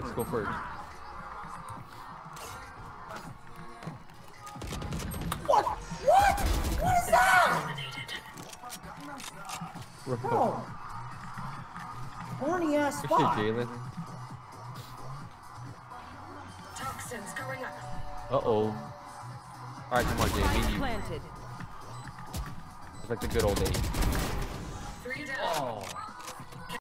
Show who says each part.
Speaker 1: first. Go first.
Speaker 2: What? What? What is that? Bro. Horny ass spot.
Speaker 1: Jalen.
Speaker 3: Toxins going up.
Speaker 1: Uh oh. Alright, come on, Jalen. Me and you.
Speaker 4: Planted.
Speaker 1: It's like the good old days.
Speaker 3: Three down.
Speaker 1: Oh.